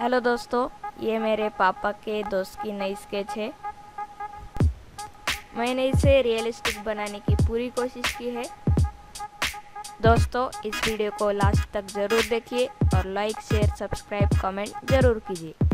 Hello दोस्तों, ये मेरे पापा के दोस्त की नई स्केच है। मैंने इसे रियलिस्टिक बनाने की पूरी कोशिश की है। दोस्तों, इस वीडियो को लास्ट तक ज़रूर देखिए और लाइक शेयर सब्सक्राइब कमेंट ज़रूर कीजिए।